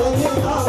I'm